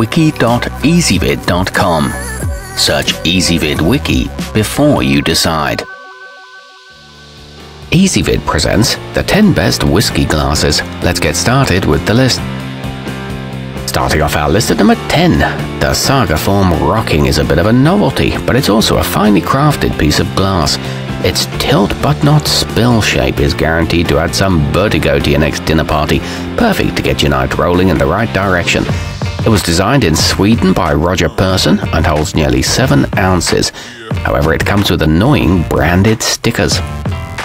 wiki.ezvid.com. Search Ezvid Wiki before you decide. Ezvid presents the 10 best whiskey glasses. Let's get started with the list. Starting off our list at number 10, the Sagaform Rocking is a bit of a novelty, but it's also a finely crafted piece of glass. Its tilt but not spill shape is guaranteed to add some vertigo to your next dinner party, perfect to get your night rolling in the right direction. It was designed in Sweden by Roger Persson and holds nearly 7 ounces. However, it comes with annoying branded stickers.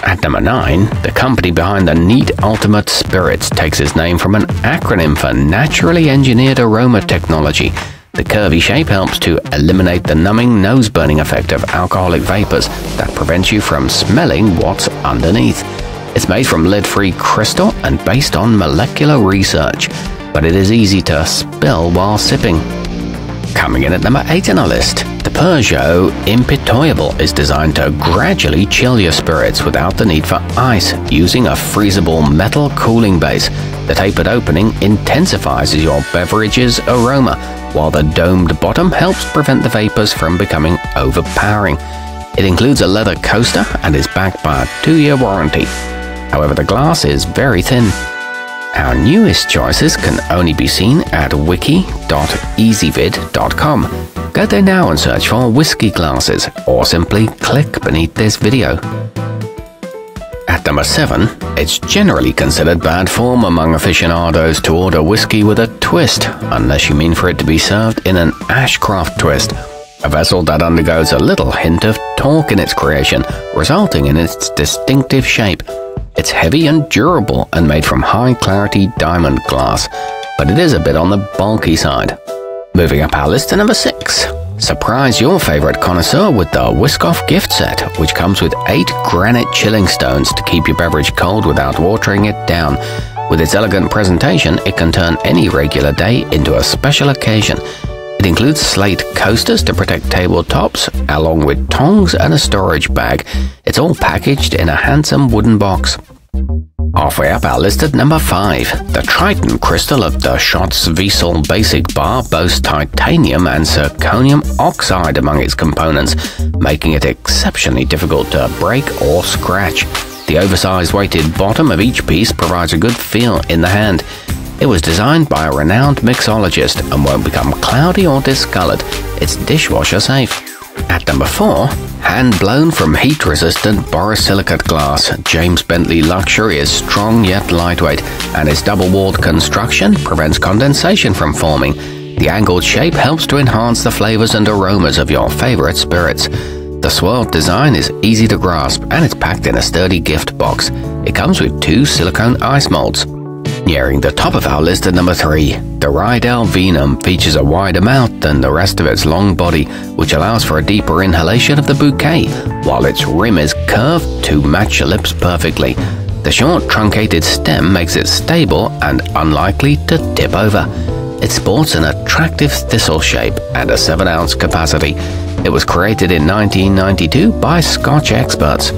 At number 9, the company behind the neat Ultimate Spirits takes its name from an acronym for Naturally Engineered Aroma Technology. The curvy shape helps to eliminate the numbing nose burning effect of alcoholic vapors that prevents you from smelling what's underneath. It's made from lead free crystal and based on molecular research, but it is easy to spill while sipping. Coming in at number 8 on our list, the Peugeot Impitoyable is designed to gradually chill your spirits without the need for ice using a freezable metal cooling base. The tapered opening intensifies your beverage's aroma, while the domed bottom helps prevent the vapors from becoming overpowering. It includes a leather coaster and is backed by a two-year warranty. However, the glass is very thin. Our newest choices can only be seen at wiki.ezvid.com. Go there now and search for whiskey glasses, or simply click beneath this video. At number 7, it's generally considered bad form among aficionados to order whiskey with a twist, unless you mean for it to be served in an Ashcroft twist, a vessel that undergoes a little hint of torque in its creation, resulting in its distinctive shape. It's heavy and durable and made from high clarity diamond glass, but it is a bit on the bulky side. Moving up our list to number 6. Surprise your favorite connoisseur with the Whiskoff gift set, which comes with 8 granite chilling stones to keep your beverage cold without watering it down. With its elegant presentation, it can turn any regular day into a special occasion. It includes slate coasters to protect tabletops, along with tongs and a storage bag. It's all packaged in a handsome wooden box. Halfway up our list at number 5, the Tritan crystal of the Schott Zwiesel Basic Bar boasts titanium and zirconium oxide among its components, making it exceptionally difficult to break or scratch. The oversized weighted bottom of each piece provides a good feel in the hand. It was designed by a renowned mixologist and won't become cloudy or discolored. It's dishwasher safe. At number 4, hand blown from heat resistant borosilicate glass, James Bentley Luxury is strong yet lightweight, and its double walled construction prevents condensation from forming. The angled shape helps to enhance the flavors and aromas of your favorite spirits. The swirled design is easy to grasp and it's packed in a sturdy gift box. It comes with two silicone ice molds. Nearing the top of our list at number 3, the Riedel Vinum features a wider mouth than the rest of its long body, which allows for a deeper inhalation of the bouquet, while its rim is curved to match your lips perfectly. The short, truncated stem makes it stable and unlikely to tip over. It sports an attractive thistle shape and a 7 ounce capacity. It was created in 1992 by Scotch experts.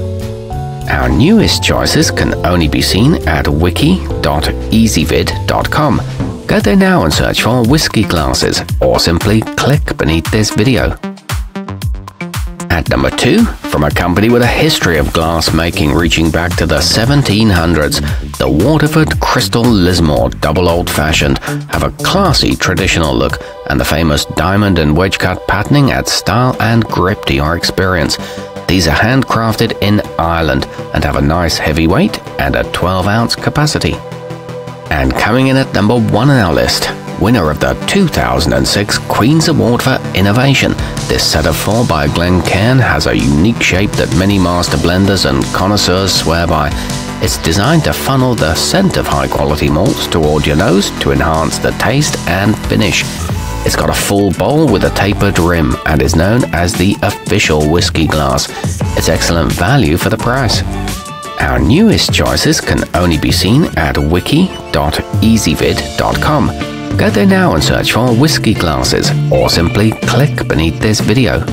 Our newest choices can only be seen at wiki.ezvid.com. Go there now and search for whiskey glasses, or simply click beneath this video. At number 2, from a company with a history of glass making reaching back to the 1700s, the Waterford Crystal Lismore Double Old Fashioned have a classy traditional look, and the famous diamond and wedge cut patterning adds style and grip to your experience. These are handcrafted in Ireland and have a nice heavy weight and a 12 ounce capacity. And coming in at number one on our list, winner of the 2006 Queen's Award for Innovation, this set of four by Glencairn has a unique shape that many master blenders and connoisseurs swear by. It's designed to funnel the scent of high quality malts toward your nose to enhance the taste and finish. It's got a full bowl with a tapered rim and is known as the official whiskey glass. It's excellent value for the price. Our newest choices can only be seen at wiki.ezvid.com. Go there now and search for whiskey glasses or simply click beneath this video.